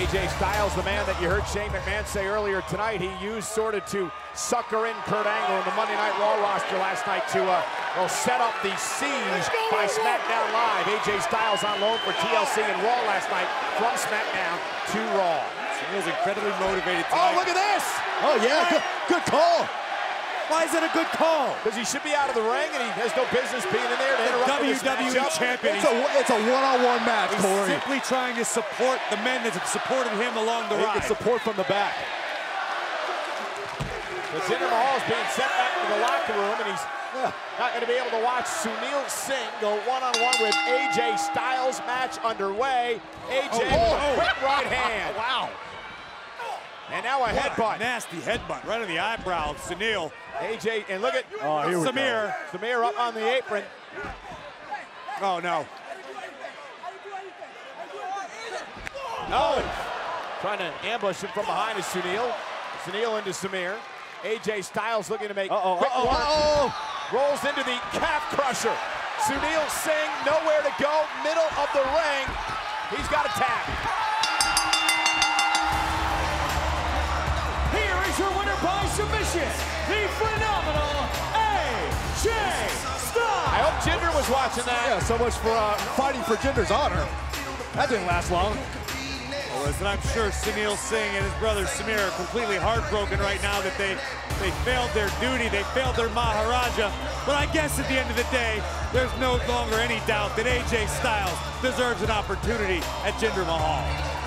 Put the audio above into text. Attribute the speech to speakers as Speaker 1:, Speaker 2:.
Speaker 1: AJ Styles, the man that you heard Shane McMahon say earlier tonight, he used sort of to sucker in Kurt Angle in the Monday Night Raw roster last night to uh, well, set up the siege by SmackDown Live. AJ Styles on loan for TLC and Raw last night from SmackDown to Raw.
Speaker 2: He was incredibly motivated
Speaker 1: Oh, look at this!
Speaker 3: Oh, yeah, good, good call.
Speaker 2: Why is it a good call?
Speaker 1: Because he should be out of the ring and he has no business being in there to interrupt this
Speaker 2: WWE
Speaker 1: matchup.
Speaker 2: champion.
Speaker 3: It's a, it's a one-on-one match,
Speaker 2: He's
Speaker 3: Corey.
Speaker 2: simply trying to support the men that have supported him along the
Speaker 1: He
Speaker 2: ride.
Speaker 1: gets support from the back. But Jinder Mahal is being sent back to the locker room, and he's not going to be able to watch Sunil Singh go one-on-one with AJ Styles. Match underway. AJ oh, with a oh, oh. quick right hand.
Speaker 2: wow.
Speaker 1: And now a headbutt.
Speaker 2: Nasty headbutt right on the eyebrow of Sunil.
Speaker 1: AJ, and look at
Speaker 3: Oh.
Speaker 2: Samir.
Speaker 1: Samir up on the apron.
Speaker 2: Oh, no.
Speaker 1: No. Trying to ambush him from behind is Sunil. Sunil into Samir. AJ Styles looking to make
Speaker 3: Uh-oh,
Speaker 1: quick
Speaker 3: uh-oh,
Speaker 1: work.
Speaker 3: uh-oh.
Speaker 1: Rolls into the calf crusher. Sunil Singh nowhere to go, middle of the ring. He's got a tap.
Speaker 4: Submission, the phenomenal AJ Styles.
Speaker 1: I hope Jinder was watching that.
Speaker 3: Yeah, so much for uh, fighting for Jinder's honor. That didn't last long.
Speaker 2: Well, listen, I'm sure Sunil Singh and his brother Samir are completely heartbroken right now that they, they failed their duty, they failed their Maharaja. But I guess at the end of the day, there's no longer any doubt that AJ Styles deserves an opportunity at Jinder Mahal.